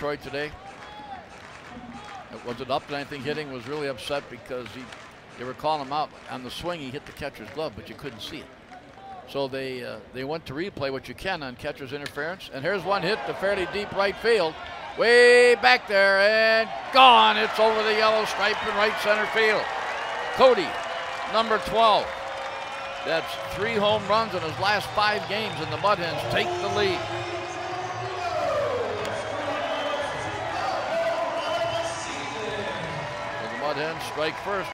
Detroit today. It Upton? I think hitting was really upset because he, they were calling him out on the swing. He hit the catcher's glove, but you couldn't see it. So they uh, they went to replay what you can on catcher's interference. And here's one hit to fairly deep right field, way back there, and gone. It's over the yellow stripe in right center field. Kody, number 12. That's three home runs in his last five games, and the Mud Hens take the lead. Mud Hens strike first.